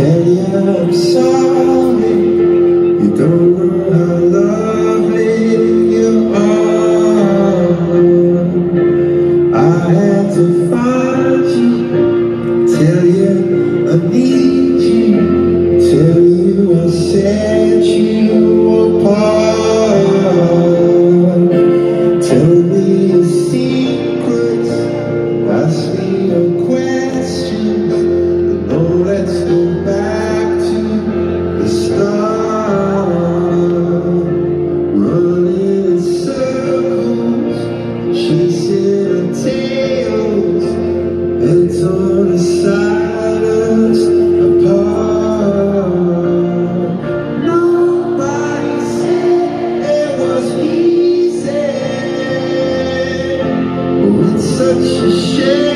Tell you I'm sorry. You don't 谢谢